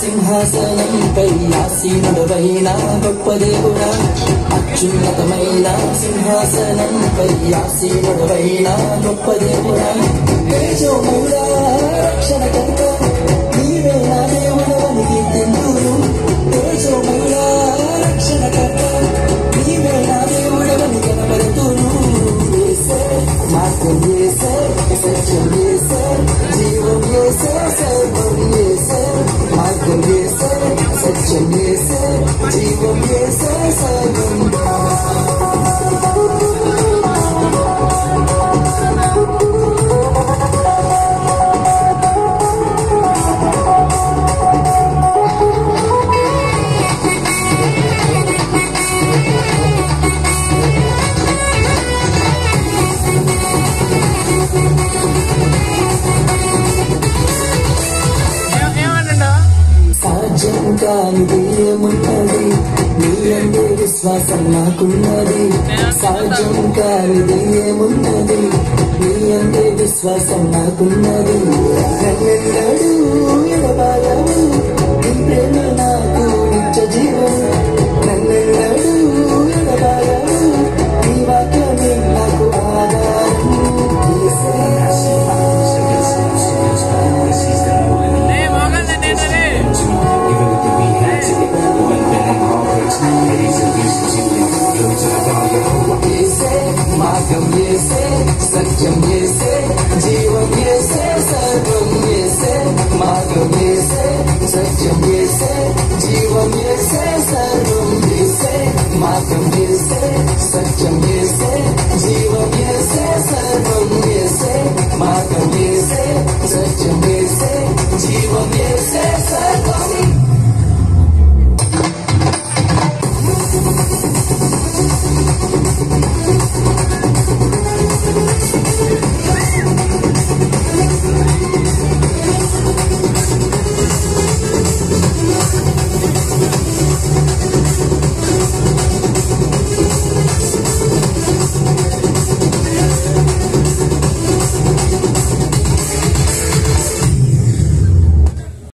సింహాసనంపై ఆసీనుడవైన గొప్ప దేవుడా అత్యున్నతమైన సింహాసనంపై ఆసీనుడవైన గొప్ప దేవుడా. తేజోమయుడా రక్షణకర్త నీవే నా దేవుడవని కీర్తింతురు తేజోమయుడా రక్షణకర్త నీవే నా దేవుడవని కనబడుతురు యేసే మార్గం Come జీవం యేసే సర్వం విశ్వాసం నాకున్నది. సాధ్యం కానిది ఏమున్నది నీ అందే విశ్వాసం నాకున్నది. నన్నెన్నడూ जीवन से सर्वम से मातम से सत्यम